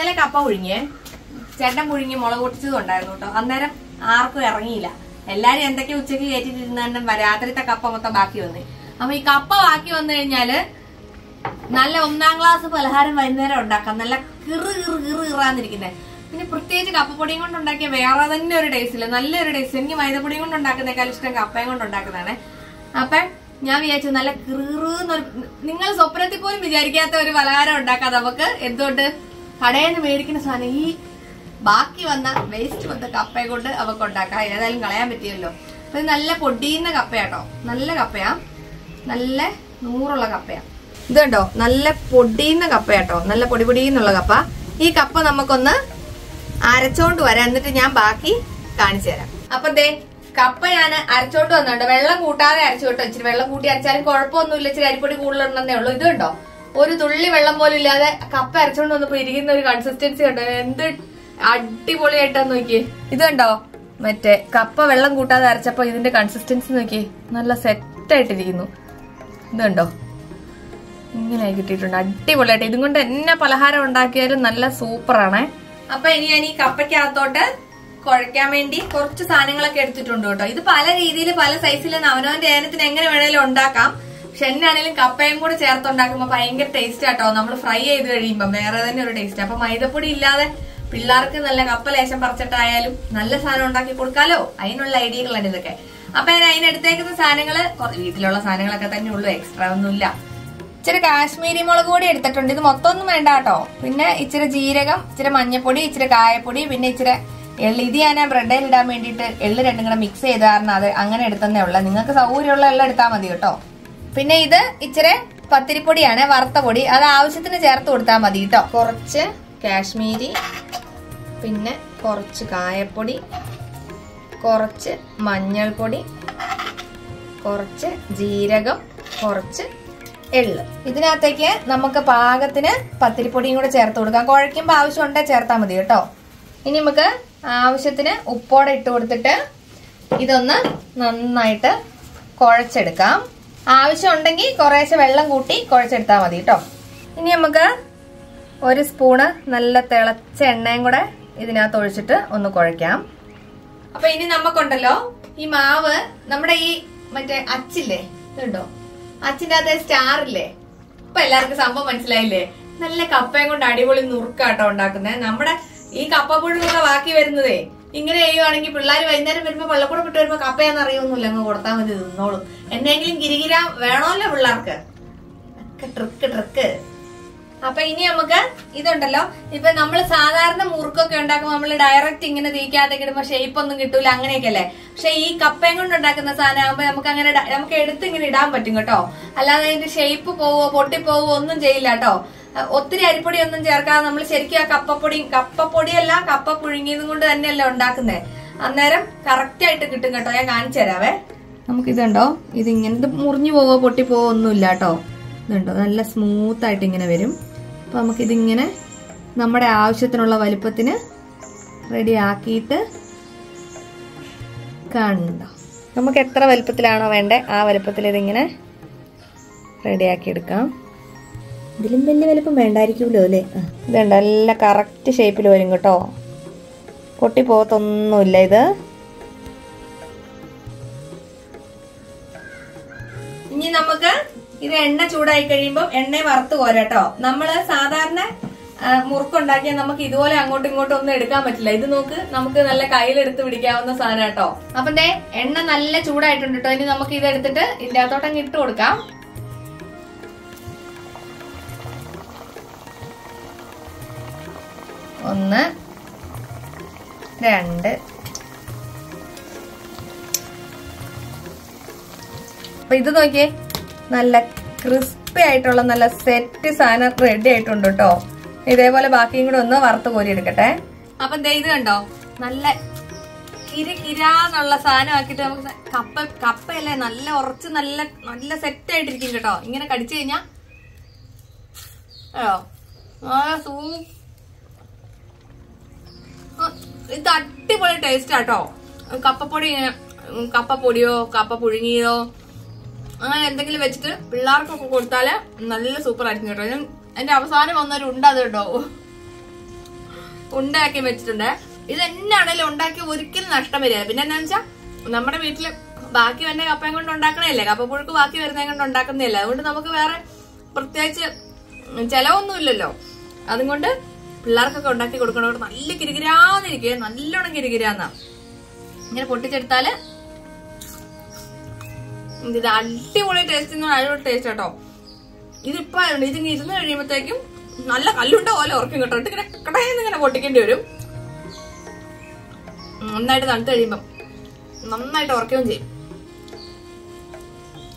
ഇന്നലെ കപ്പ പുഴുങ്ങിയേ. ചേട്ടൻ പുഴുങ്ങി മുളക് പൊട്ടിച്ചതുണ്ടായിരുന്നു കേട്ടോ. അന്നേരം ആർക്കും ഇറങ്ങിയില്ല. എല്ലാരും എന്തൊക്കെ ഉച്ചയ്ക്ക് കയറ്റിട്ടിരുന്ന രാത്രിത്തെ കപ്പ മൊത്തം ബാക്കി വന്നേ. അപ്പൊ ഈ കപ്പ ബാക്കി വന്നു കഴിഞ്ഞാൽ നല്ല ഒന്നാം ക്ലാസ് പലഹാരം വൈകുന്നേരം ഉണ്ടാക്കാം. നല്ല കിറു കിറു കിറു കിറാന്നിരിക്കുന്നത് പിന്നെ പ്രത്യേകിച്ച് കപ്പപ്പൊടിയും കൊണ്ട് ഉണ്ടാക്കിയ വേറെ തന്നെ ഒരു ടേസ്റ്റ് ഇല്ല. നല്ലൊരു ടേസ്റ്റ് എനിക്ക് മൈദപ്പൊടിയും കൊണ്ട് ഉണ്ടാക്കുന്നേക്കാൾ ഇഷ്ടം കപ്പയും കൊണ്ട് ഉണ്ടാക്കുന്നതാണ്. അപ്പൊ ഞാൻ വിചാരിച്ചു നല്ല കിറുന്നൊരു നിങ്ങൾ സ്വപ്നത്തിൽ പോലും വിചാരിക്കാത്ത ഒരു പലഹാരം ഉണ്ടാക്കാം നമുക്ക്. എന്തുകൊണ്ട്? കടയിൽ നിന്ന് മേടിക്കുന്ന സാധനം ഈ ബാക്കി വന്ന വേസ്റ്റ് വന്ന കപ്പയെ കൊണ്ട് അവക്ക് ഉണ്ടാക്കാം. ഏതായാലും കളയാൻ പറ്റിയല്ലോ. അപ്പൊ നല്ല പൊടിയുന്ന കപ്പയാട്ടോ. നല്ല കപ്പയാ. നല്ല നൂറുള്ള കപ്പയാ. ഇത് കണ്ടോ? നല്ല പൊടിയുന്ന കപ്പയാട്ടോ. നല്ല പൊടി പൊടിയെന്നുള്ള കപ്പ. ഈ കപ്പ നമുക്കൊന്ന് അരച്ചോണ്ട് വരാം. എന്നിട്ട് ഞാൻ ബാക്കി കാണിച്ചു തരാം. അപ്പൊ ദേ കപ്പ ഞാൻ അരച്ചോണ്ട് വന്നുണ്ട് വെള്ളം കൂട്ടാതെ അരച്ചു കേട്ടോ. ഇച്ചിരി വെള്ളം കൂട്ടി അരച്ചാലും കുഴപ്പമൊന്നുമില്ല. ഇച്ചിരി അരിപ്പൊടി കൂടുതലുണ്ടെന്നേ ഉള്ളൂ. ഇത് കണ്ടോ? ഒരു തുള്ളി വെള്ളം പോലും ഇല്ലാതെ കപ്പ അരച്ചോണ്ട് വന്നപ്പോ ഇരിക്കുന്ന ഒരു കൺസിസ്റ്റൻസി കണ്ടോ? എന്ത് അടിപൊളിയായിട്ടാന്ന് നോക്കിയേ. ഇത് കണ്ടോ? മറ്റേ കപ്പ വെള്ളം കൂട്ടാതെ അരച്ചപ്പോ ഇതിന്റെ കൺസിസ്റ്റൻസി നോക്കിയേ. നല്ല സെറ്റ് ആയിട്ടിരിക്കുന്നു. ഇത് കണ്ടോ? ഇങ്ങനെ കിട്ടിയിട്ടുണ്ട്. അടിപൊളിയായിട്ട്. ഇതും കൊണ്ട് എന്നെ പലഹാരം ഉണ്ടാക്കിയാലും നല്ല സൂപ്പറാണേ. അപ്പൊ ഇനി ഞാൻ ഈ കപ്പയ്ക്കകത്തോട്ട് കുഴയ്ക്കാൻ വേണ്ടി കുറച്ച് സാധനങ്ങളൊക്കെ എടുത്തിട്ടുണ്ട് കേട്ടോ. ഇത് പല രീതിയിൽ പല സൈസിൽ അവനവന്റെ ഏനത്തിന് എങ്ങനെ വേണേലും ഉണ്ടാക്കാം. എന്നാണേലും കപ്പയും കൂടെ ചേർത്തുണ്ടാക്കുമ്പോൾ ഭയങ്കര ടേസ്റ്റ് ആട്ടോ. നമ്മൾ ഫ്രൈ ചെയ്ത് കഴിയുമ്പോ വേറെ തന്നെ ഒരു ടേസ്റ്റ് അപ്പൊ മൈദപ്പൊടി ഇല്ലാതെ പിള്ളേർക്ക് നല്ല കപ്പ ലേശം പറിച്ചിട്ടായാലും നല്ല സാധനം ഉണ്ടാക്കി കൊടുക്കാലോ? അതിനുള്ള ഐഡിയകളാണ് ഇതൊക്കെ. അപ്പൊ ഞാൻ അതിനെടുത്തേക്കുന്ന സാധനങ്ങൾ വീട്ടിലുള്ള സാധനങ്ങളൊക്കെ തന്നെ ഉള്ളു. എക്സ്ട്രാ ഒന്നുമില്ല. ഇച്ചിരി കാശ്മീരി മുളക് കൂടി എടുത്തിട്ടുണ്ട്. ഇത് മൊത്തം ഒന്നും വേണ്ട കേട്ടോ. പിന്നെ ഇച്ചിരി ജീരകം ഇച്ചിരി മഞ്ഞപ്പൊടി ഇച്ചിരി കായപ്പൊടി പിന്നെ ഇച്ചിരി എള്ള്. ഇത് ഞാൻ ബ്രെഡിൽ ഇടാൻ വേണ്ടിയിട്ട് എള്ള് രണ്ടും കൂടെ മിക്സ് ചെയ്ത് കാരണം അത് അങ്ങനെ എടുത്തന്നേ ഉള്ളു. നിങ്ങൾക്ക് സൗകര്യമുള്ള എല്ലാം എടുത്താൽ മതി കേട്ടോ. പിന്നെ ഇത് ഇച്ചിരി പത്തിരിപ്പൊടിയാണ് വറുത്ത പൊടി അത് ആവശ്യത്തിന് ചേർത്ത് കൊടുത്താൽ മതി കേട്ടോ കുറച്ച് കാശ്മീരി പിന്നെ കുറച്ച് കായപ്പൊടി കുറച്ച് മഞ്ഞൾപ്പൊടി കുറച്ച് ജീരകം കുറച്ച് എള്ള്. ഇതിനകത്തേക്ക് നമുക്ക് പാകത്തിന് പത്തിരിപ്പൊടിയും കൂടെ ചേർത്ത് കൊടുക്കാം. കുഴയ്ക്കുമ്പോൾ ആവശ്യമുണ്ടെങ്കിൽ ചേർത്താൽ മതി കേട്ടോ ഇനി നമുക്ക് ആവശ്യത്തിന് ഉപ്പോടെ ഇട്ട് കൊടുത്തിട്ട് ഇതൊന്ന് നന്നായിട്ട് കുഴച്ചെടുക്കാം. ആവശ്യമുണ്ടെങ്കിൽ കുറേശ്ശെ വെള്ളം കൂട്ടി കുഴച്ചെടുത്താൽ മതി കേട്ടോ ഇനി നമുക്ക് ഒരു സ്പൂണ് നല്ല തിളച്ച എണ്ണയും കൂടെ ഇതിനകത്ത് ഒഴിച്ചിട്ട് ഒന്ന് കുഴക്കാം അപ്പൊ ഇനി നമുക്കുണ്ടല്ലോ ഈ മാവ് നമ്മുടെ ഈ മറ്റേ അച്ചില്ലേ ഇതുണ്ടോ? അച്ചിന്റെ അകത്തെ സ്റ്റാറില്ലേ? ഇപ്പൊ എല്ലാവർക്കും സംഭവം മനസ്സിലായില്ലേ? നല്ല കപ്പയും കൊണ്ട് അടിപൊളി നുറുക്കാട്ടോ ഉണ്ടാക്കുന്നത് നമ്മുടെ ഈ കപ്പ പുഴുകൊക്കെ ബാക്കി വരുന്നതേ ഇങ്ങനെ ചെയ്യുവാണെങ്കിൽ പിള്ളേർ വൈകുന്നേരം വരുമ്പോൾ വെള്ളക്കൂടെ വിട്ട് വരുമ്പോൾ കപ്പയാന്ന് അറിയൊന്നുമില്ല അങ്ങ് കൊടുത്താൽ മതി നിന്നോളും എന്നെങ്കിലും ഗിരിഗിര വേണമല്ലോ പിള്ളേർക്ക്? Trick trick. അപ്പൊ ഇനി നമുക്ക് ഇതുണ്ടല്ലോ. ഇപ്പൊ നമ്മൾ സാധാരണ മുറുക്കൊക്കെ ഉണ്ടാക്കുമ്പോൾ നമ്മൾ ഡയറക്റ്റ് ഇങ്ങനെ തീക്കാതെ ഇടുമ്പോ ഷേപ്പ് ഒന്നും കിട്ടൂല അങ്ങനെയൊക്കെ അല്ലേ പക്ഷെ ഈ കപ്പയും കൊണ്ട് ഉണ്ടാക്കുന്ന സാധനം ആകുമ്പോൾ നമുക്ക് അങ്ങനെ നമുക്ക് എടുത്ത് ഇങ്ങനെ ഇടാൻ പറ്റും കേട്ടോ. അല്ലാതെ അതിന്റെ ഷേപ്പ് പോവോ പൊട്ടിപ്പോവോ ഒന്നും ചെയ്യില്ല കേട്ടോ. ഒത്തിരി അരിപ്പൊടി ഒന്നും ചേർക്കാതെ നമ്മൾ ശരിക്കും ആ കപ്പപ്പൊടിയും കപ്പപ്പൊടിയല്ല കപ്പ പുഴുങ്ങിയതും കൊണ്ട് തന്നെയല്ലേ ഉണ്ടാക്കുന്നത് അന്നേരം കറക്റ്റ് ആയിട്ട് കിട്ടും കേട്ടോ. ഞാൻ കാണിച്ചു തരാവേ. നമുക്കിതുണ്ടോ? ഇത് ഇത് മുറിഞ്ഞു പോവോ പൊട്ടി പോവോ ഒന്നുമില്ല കേട്ടോ. ഇതുണ്ടോ? നല്ല സ്മൂത്ത് ആയിട്ട് ഇങ്ങനെ വരും. അപ്പൊ നമുക്കിതിങ്ങനെ നമ്മുടെ ആവശ്യത്തിനുള്ള വലുപ്പത്തിന് റെഡി ആക്കിയിട്ട് കണ്ടോ നമുക്ക് എത്ര വലുപ്പത്തിലാണോ വേണ്ടേ ആ വലുപ്പത്തിൽ ഇതിങ്ങനെ റെഡിയാക്കി എടുക്കാം. ഇതിലും വലിയ വലുപ്പം വേണ്ടായിരിക്കുമല്ലോ അല്ലേ? ഇതുണ്ട് നല്ല കറക്റ്റ് ഷേപ്പിൽ വരും കേട്ടോ. പൊട്ടിപ്പോകത്തൊന്നുമില്ല ഇത്. ഇനി നമുക്ക് ഇത് എണ്ണ ചൂടായി കഴിയുമ്പോൾ എണ്ണ വറുത്ത് പോരാട്ടോ നമ്മൾ സാധാരണ മുറുക്കുണ്ടാക്കിയാൽ നമുക്ക് ഇതുപോലെ അങ്ങോട്ടും ഇങ്ങോട്ടും ഒന്നും എടുക്കാൻ പറ്റില്ല. ഇത് നോക്ക് നമുക്ക് നല്ല കയ്യിലെടുത്ത് പിടിക്കാവുന്ന സാധനം കേട്ടോ. അപ്പൊ ദേ എണ്ണ നല്ല ചൂടായിട്ടുണ്ട് കേട്ടോ. ഇനി നമുക്ക് ഇത് എടുത്തിട്ട് ഇതിന്റെ അകത്തോട്ടങ്ങ് ഇട്ട് കൊടുക്കാം. ഒന്ന് രണ്ട്. അപ്പൊ ഇത് നോക്കിയേ നല്ല ക്രിസ്പി ആയിട്ടുള്ള നല്ല സെറ്റ് സാധനം റെഡി ആയിട്ടുണ്ട് കേട്ടോ ഇതേപോലെ ബാക്കിയും കൂടെ ഒന്ന് വറുത്ത് കോരി എടുക്കട്ടെ അപ്പൊ ദേ ഇത് കണ്ടോ? നല്ല കിരി കിരാന്നുള്ള സാധനം ആക്കിയിട്ട് നമുക്ക് കപ്പ കപ്പയല്ലേ? നല്ല ഉറച്ച് നല്ല നല്ല സെറ്റ് ആയിട്ടിരിക്കും കേട്ടോ. ഇങ്ങനെ കടിച്ചു കഴിഞ്ഞാ ഓ ആ സൂ ആ, ഇത് അടിപൊളി ടേസ്റ്റ് ആട്ടോ. കപ്പപ്പൊടി കപ്പപ്പൊടിയോ കപ്പ പുഴുങ്ങിയതോ അങ്ങനെ എന്തെങ്കിലും വെച്ചിട്ട് പിള്ളേർക്കൊക്കെ കൊടുത്താൽ നല്ല സൂപ്പർ ആയിരിക്കും കേട്ടോ. ഞാൻ എന്റെ അവസാനം വന്നൊരു ഉണ്ട് അത് കേട്ടോ. ഉണ്ടാക്കി വെച്ചിട്ടുണ്ട്. ഇത് എന്നാണേലും ഉണ്ടാക്കി ഒരിക്കലും നഷ്ടം വരിക പിന്നെ എന്താ വെച്ചാൽ നമ്മുടെ വീട്ടിൽ ബാക്കി വന്ന കപ്പയും കൊണ്ട് ഉണ്ടാക്കണല്ലേ കപ്പപ്പുഴുക്ക് ബാക്കി വരുന്നതും കൊണ്ട് ഉണ്ടാക്കുന്നതല്ല? അതുകൊണ്ട് നമുക്ക് വേറെ പ്രത്യേകിച്ച് ചെലവൊന്നുമില്ലല്ലോ. അതുകൊണ്ട് പിള്ളേർക്കൊക്കെ ഉണ്ടാക്കി കൊടുക്കണവർ നല്ല കിരികിരാന്നിരിക്കുക നല്ലോണം കിരികിരാന്നാ. ഇങ്ങനെ പൊട്ടിച്ചെടുത്താൽ ഇത് അടിപൊളി ടേസ്റ്റ് അടിപൊളി ടേസ്റ്റ് കേട്ടോ ഇതിപ്പോ ഇത് ഇരുന്ന് കഴിയുമ്പോഴത്തേക്കും നല്ല കല്ലുണ്ട പോലെ ഉറക്കും കേട്ടോ. ഇങ്ങനെ കടയിൽ ഇങ്ങനെ പൊട്ടിക്കേണ്ടി വരും. നന്നായിട്ട് തണുത്ത് കഴിയുമ്പം നന്നായിട്ട് ഉറക്കുകയും ചെയ്യും.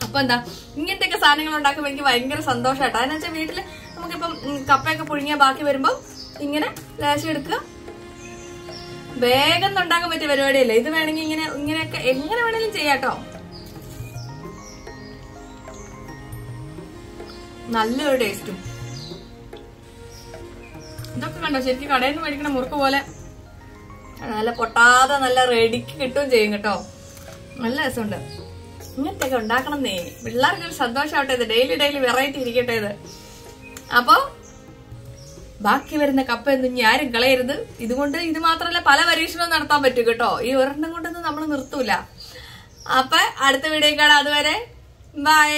അപ്പൊ എന്താ ഇങ്ങനത്തെയൊക്കെ സാധനങ്ങൾ ഉണ്ടാക്കുമ്പോൾ എനിക്ക് ഭയങ്കര സന്തോഷമായിട്ടോ അതെന്നു വെച്ചാൽ വീട്ടിൽ നമുക്കിപ്പം കപ്പയൊക്കെ പുഴുങ്ങിയ ബാക്കി വരുമ്പോ ഇങ്ങനെ ലാശം എടുക്കുക. വേഗം ഉണ്ടാക്കാൻ പറ്റിയ പരിപാടിയല്ലേ? ഇത് വേണമെങ്കിൽ ഇങ്ങനെ ഇങ്ങനെയൊക്കെ എങ്ങനെ വേണമെങ്കിലും ചെയ്യാട്ടോ നല്ലൊരു ടേസ്റ്റും. ഇതൊക്കെ കണ്ടോ? ശരിക്കും കടയിൽ നിന്ന് മേടിക്കണ മുറുക്ക് പോലെ. നല്ല പൊട്ടാതെ നല്ല റെഡിക്ക് കിട്ടുകയും ചെയ്യും കേട്ടോ. നല്ല രസമുണ്ട്. ഇങ്ങനത്തെയൊക്കെ നീ പിള്ളേർക്ക് ഒരു സന്തോഷമാവട്ടെ ഇത്. ഡെയിലി ഡെയിലി വെറൈറ്റി ഇരിക്കട്ടെ ഇത്. അപ്പോ ബാക്കി വരുന്ന കപ്പ ഒന്നും ഇനി ആരും കളയരുത്. ഇതുകൊണ്ട് ഇത് മാത്രമല്ല പല പരീക്ഷണവും നടത്താൻ പറ്റും കേട്ടോ. ഈ ഒരെണ്ണം കൊണ്ടൊന്നും നമ്മൾ നിർത്തൂല. അപ്പൊ അടുത്ത വീഡിയോ കാണാം. അതുവരെ ബൈ